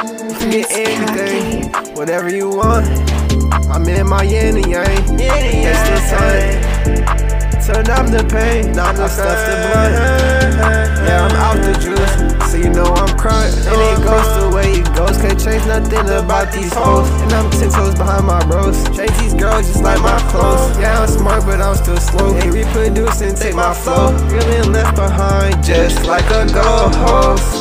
You can get anything, whatever you want. I'm in my yin and yang. That's the sun. Turn up the pain, now I stuff the blunt. Yeah, I'm out the juice, so you know I'm. And it goes the way it goes, can't change nothing about these hoes. And I'm ten toes behind my bros. Chase these girls just like my clothes. Yeah, I'm smart, but I'm still slow. They reproduce and take my flow. You're left behind, just like a ghost. I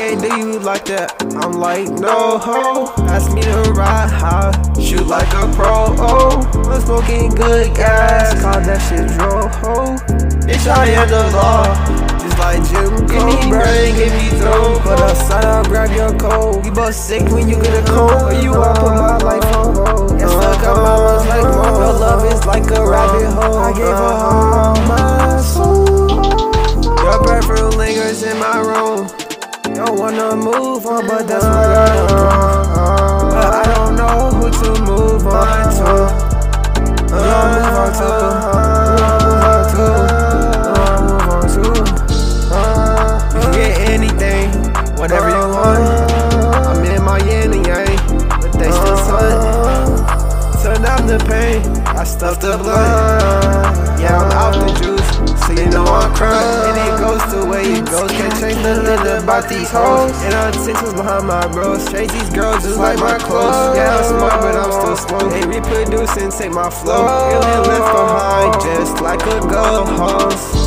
can't do you like that. I'm like, no ho. Ask me to ride high, shoot like a pro. Oh, I'm smoking good gas, call that shit dro ho. Bitch, I am the law, just like Jim Give me brain, give me throat. Put a sign up, grab your coat. You both sick when you get a cold, or you want put my life on hold. Yeah, stuck up Don't wanna move on, but that's what I do. But I don't know who to move on to. Who I move on to? Who I move on to? Who I move on to? You can get anything, whatever you want. I'm in my yin and yang, but they still sun. Turn up the pain, I stuffed the blood. Yeah, I'm out the juice, so you know I'm crunk. About these hoes. And I'm sixes behind my bros. Chase these girls just like my clothes. Yeah, I'm smart, but I'm still slow. They reproduce and take my flow. Feeling left behind, just like a ghost.